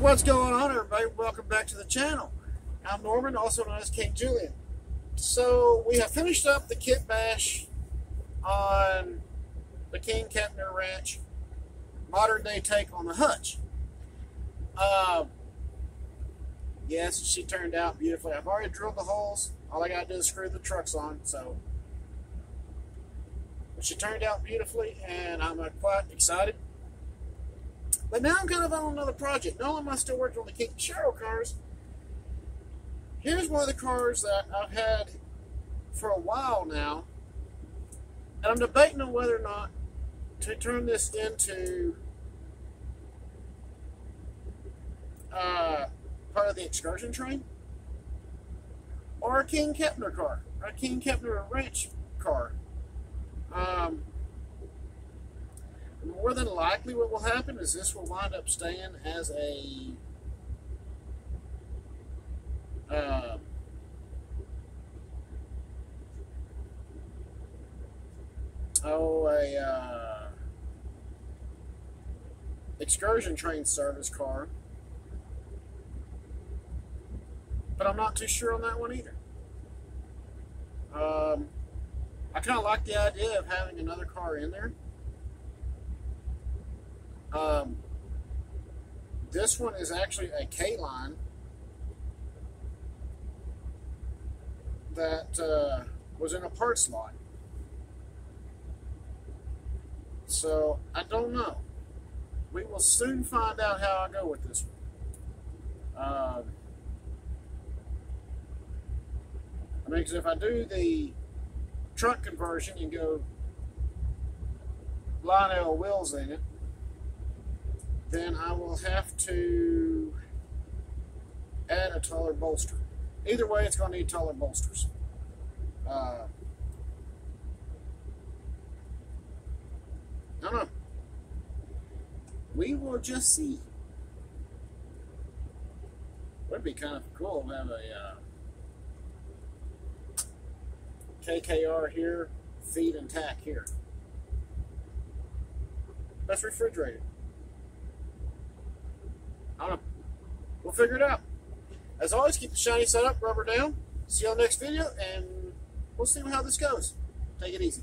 What's going on, everybody? Welcome back to the channel. I'm Norman, also known as King Julian. So, we have finished up the kit bash on the King Kepner Ranch modern day take on the hutch. Um, yes, she turned out beautifully. I've already drilled the holes. All I got to do is screw the trucks on. So, but she turned out beautifully, and I'm uh, quite excited. But now I'm kind of on another project. Not only am I still working on the Kinki Sharyo cars, here's one of the cars that I've had for a while now, and I'm debating on whether or not to turn this into uh, part of the excursion train or a King Kepner car, a King Kepner ranch car. Um, more than likely, what will happen is this will wind up staying as a uh, oh a uh, excursion train service car, but I'm not too sure on that one either. Um, I kind of like the idea of having another car in there. Um, this one is actually a K line that uh, was in a parts lot. So I don't know. We will soon find out how I go with this one. Um, I mean, because if I do the truck conversion and go Lionel wheels in it, then I will have to add a taller bolster. Either way, it's going to need taller bolsters. Uh, I don't know. We will just see. Would be kind of cool to have a uh, KKR here, feed and tack here. That's refrigerated. I don't know. We'll figure it out. As always, keep the shiny side up, rubber down. See you on the next video, and we'll see how this goes. Take it easy.